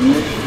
嗯。